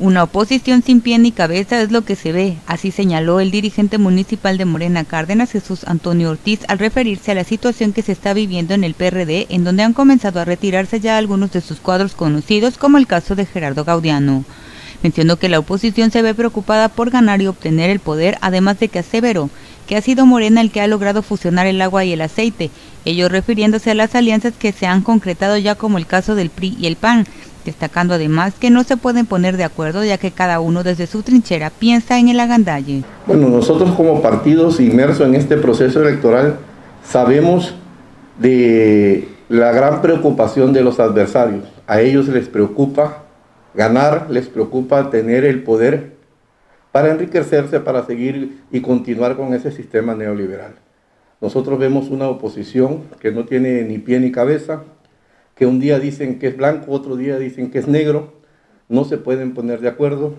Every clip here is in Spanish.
Una oposición sin pie ni cabeza es lo que se ve, así señaló el dirigente municipal de Morena Cárdenas, Jesús Antonio Ortiz, al referirse a la situación que se está viviendo en el PRD, en donde han comenzado a retirarse ya algunos de sus cuadros conocidos, como el caso de Gerardo Gaudiano. Mencionó que la oposición se ve preocupada por ganar y obtener el poder, además de que aseveró que ha sido Morena el que ha logrado fusionar el agua y el aceite, ello refiriéndose a las alianzas que se han concretado ya como el caso del PRI y el PAN, destacando además que no se pueden poner de acuerdo ya que cada uno desde su trinchera piensa en el agandalle. Bueno, nosotros como partidos inmersos en este proceso electoral sabemos de la gran preocupación de los adversarios. A ellos les preocupa ganar, les preocupa tener el poder para enriquecerse, para seguir y continuar con ese sistema neoliberal. Nosotros vemos una oposición que no tiene ni pie ni cabeza, que un día dicen que es blanco, otro día dicen que es negro, no se pueden poner de acuerdo.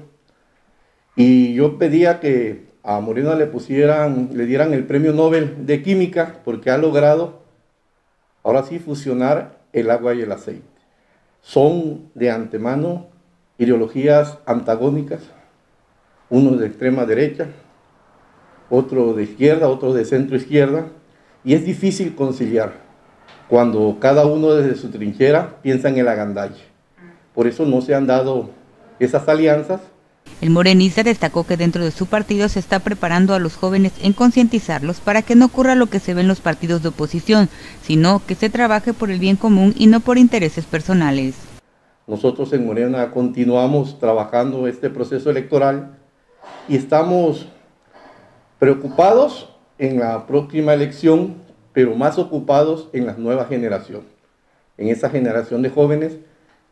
Y yo pedía que a Moreno le pusieran, le dieran el premio Nobel de Química, porque ha logrado, ahora sí, fusionar el agua y el aceite. Son de antemano ideologías antagónicas, uno de extrema derecha, otro de izquierda, otro de centro izquierda, y es difícil conciliar cuando cada uno desde su trinchera piensa en el agandalle. Por eso no se han dado esas alianzas. El morenista destacó que dentro de su partido se está preparando a los jóvenes en concientizarlos para que no ocurra lo que se ve en los partidos de oposición, sino que se trabaje por el bien común y no por intereses personales. Nosotros en Morena continuamos trabajando este proceso electoral y estamos preocupados en la próxima elección pero más ocupados en la nueva generación, en esa generación de jóvenes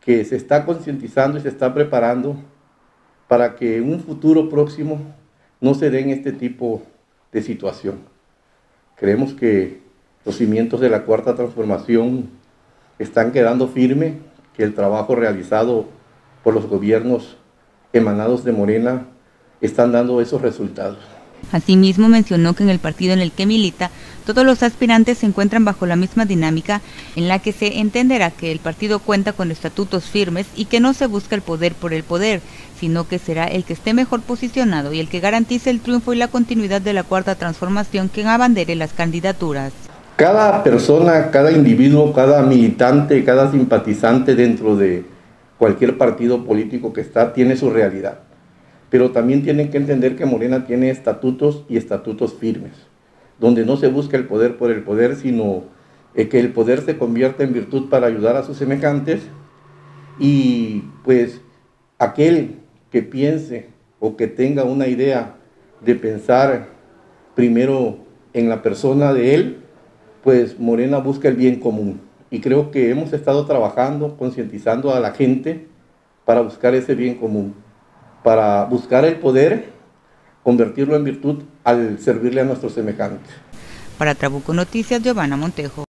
que se está concientizando y se está preparando para que en un futuro próximo no se den este tipo de situación. Creemos que los cimientos de la cuarta transformación están quedando firmes, que el trabajo realizado por los gobiernos emanados de Morena están dando esos resultados. Asimismo mencionó que en el partido en el que milita, todos los aspirantes se encuentran bajo la misma dinámica en la que se entenderá que el partido cuenta con estatutos firmes y que no se busca el poder por el poder, sino que será el que esté mejor posicionado y el que garantice el triunfo y la continuidad de la cuarta transformación quien abandere las candidaturas. Cada persona, cada individuo, cada militante, cada simpatizante dentro de cualquier partido político que está tiene su realidad. Pero también tienen que entender que Morena tiene estatutos y estatutos firmes, donde no se busca el poder por el poder, sino eh, que el poder se convierta en virtud para ayudar a sus semejantes. Y pues aquel que piense o que tenga una idea de pensar primero en la persona de él, pues Morena busca el bien común. Y creo que hemos estado trabajando, concientizando a la gente para buscar ese bien común para buscar el poder, convertirlo en virtud al servirle a nuestros semejantes. Para Trabuco Noticias, Giovanna Montejo.